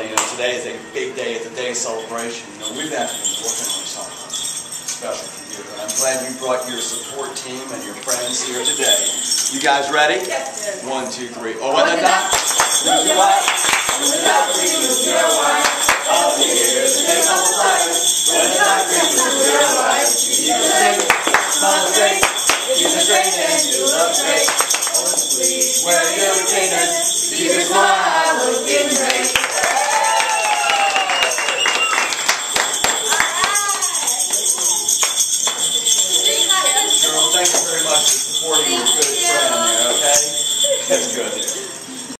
you know, today is a big day. It's a day of celebration. You know, we've been working on something special for you. And I'm glad you brought your support team and your friends here today. You guys ready? Yes. One, two, three. Oh, and then that. Lose you can take it. Great. And you love great. Oh, please, your thank you very much for supporting your good friend, okay? That's good.